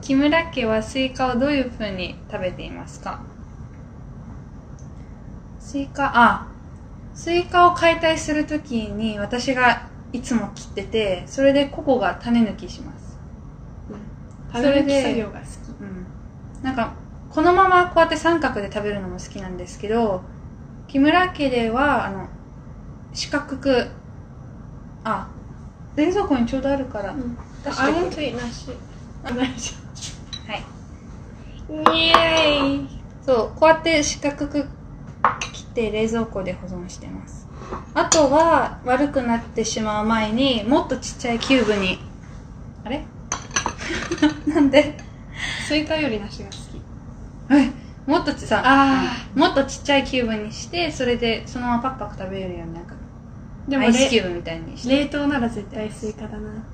木村家はスイカをどういう風に食べていますか？スイカあスイカを解体するときに私がいつも切っててそれでココが種抜きします。食べるき作業が好き。うん。なんかこのままこうやって三角で食べるのも好きなんですけど木村家ではあの四角くあ冷蔵庫にちょうどあるから、出してあく。本当になしあ大丈はい。夫イエーイ。そうこうやって四角く切って冷蔵庫で保存してます。あとは悪くなってしまう前にもっとちっちゃいキューブにあれ？なんで？スイカより梨が好き。えもっとちさあもっとちっちゃいキューブにしてそれでそのままパクパク食べれるようになんかでもアイスキュれーブみたいにして。冷凍なら絶対スイカだな